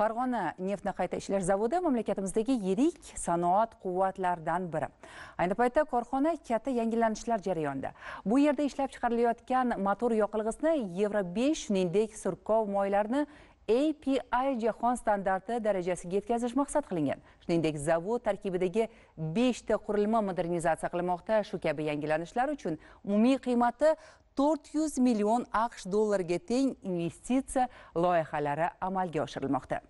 farg'ona neftni qayta ishlash zavodi mamlakatimizdagi yirik sanoat quvvatlaridan biri ayni paytda korxona katta yangilanishlar jarayonida bu yerda ishlab chiqarilayotgan motor yoqilg'isini yevro besh shuningdek surkov moylarini API jahon standarti darajasiga yetkazish maqsad qilingan. Shuningdek, zavod tarkibidagi 5 ta qurilma modernizatsiya qilinmoqda. Shu kabi yangilanishlar uchun umumiy qiymati 400 million AQSh dollariga teng investitsiya loyihalari amalga oshirilmoqda.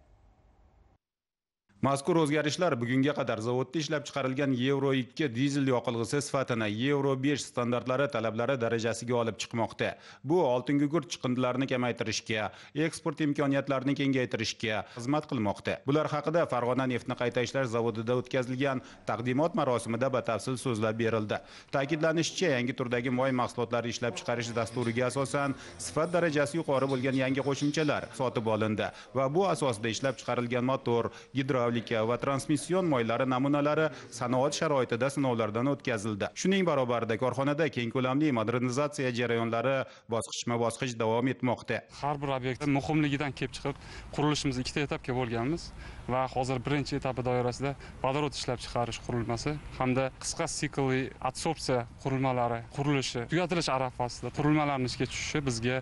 Mazkur o'zgarishlar bugunga qadar zavodda ishlab chiqarilgan yevro 2 dizel yoqilg'isi sifatini yevro 5 standartlari talablari darajasiga olib chiqmoqda. Bu oltin gugurt chiqindilarini kamaytirishga eksport imkoniyatlarini kengaytirishga xizmat qilmoqda. Bular haqida farg'ona neftni qayta ishlash zavodida o'tkazilgan taqdimot marosimida batafsil so'zlab berildi. Ta'kidlanishicha yangi turdagi moy mahsulotlari ishlab chiqarish dasturiga asosan sifat darajasi yuqori bo'lgan yangi qo'shimchalar sotib olindi va bu asosida ishlab chiqarilgan motor gidro gidravlika va transmission moylari namunalari sanoat sharoitida sinovlardan o'tkazildi. Shuning barobarida korxonada keng ko'lamli modernizatsiya jarayonlari bosqichma bosqich davom etmoqda. Har bir obyektni muhimligidan kelib chiqib qurilishimiz ikkita etapga bo'lganmiz va hozir birinchi etapi doirasida vodorod ishlab chiqarish qurilmasi hamda qisqa siklli adsorpsiya qurilmalari qurilishi tugatilish arafasida qurilmalarni ishga tushishi bizga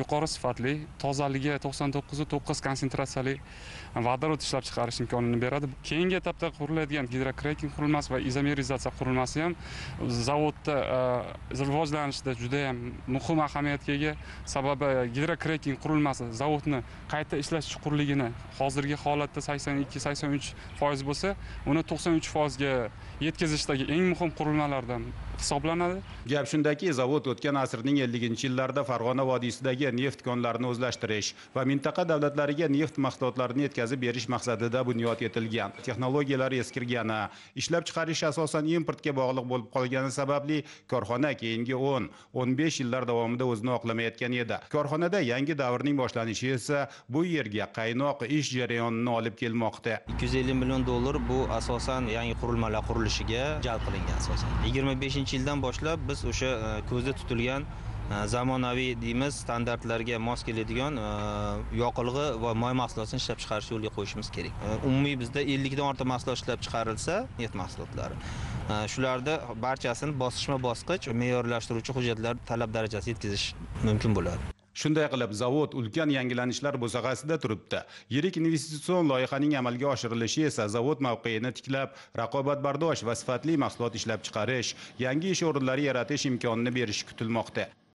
yuqori sifatli tozaligi to'qson to'qqizu to'qqiz konsentratsiyali vodorod ishlab chiqarish imkonini beradi. Keyingi etapda quriladigan gidrokreking qurilmasi va izomerizatsiya qurilmasi ham zavodda e, rivojlanishida judayam muhim ahamiyatga ega. Sababi e, gidrokreking qurilmasi zavodni qayta ishlash chuqurligini hozirgi holatda sakson ikki sakson uch foiz bo'lsa uni to'qson uch foizga yetkazishdagi eng muhim qurilmalardan hisoblanadi. Gap shundaki zavod o'tgan asrning elliginchi yillarida farg'ona vodiysidagi neft konlarini o'zlashtirish va mintaqa davlatlariga neft mahsulotlarini yetkazib berish maqsadida bunyod etilgan. Texnologiyalar eskirgani ishlab chiqarish asosan importga bog'liq bo'lib qolgani sababli korxona keyingi o'n o'n besh yillar davomida o'zini oqlamayotgan edi. Korxonada yangi davrning boshlanishi esa bu yerga qaynoq ish jarayonini olib kelmoqda. Ikki yuz ellik million dollar bu asosan yangi qurilmalar qurilishiga jalb qilingan asosan. Yigirma beshinchi yildan boshlab biz o'sha e, ko'zda tutilgan e, zamonaviy deymiz standartlarga mos keladigan e, yoqilg'i va moy mahsulotini ishlab chiqarish yo'lga qo'yishimiz kerak. Umumiy bizda ellikdan ortiq mahsulot ishlab chiqarilsa neft mahsulotlari. Shularni barchasini bosqichma bosqich me'yorlashtiruvchi hujjatlar talab darajasiga yetkazish mumkin bo'ladi. Shunday qilib zavod ulkan yangilanishlar bo'sag'asida turibdi. Yirik investitsion loyihaning amalga oshirilishi esa zavod mavqeini tiklab raqobatbardosh va sifatli mahsulot ishlab chiqarish yangi ish o'rinlari yaratish imkonini berishi kutilmoqda.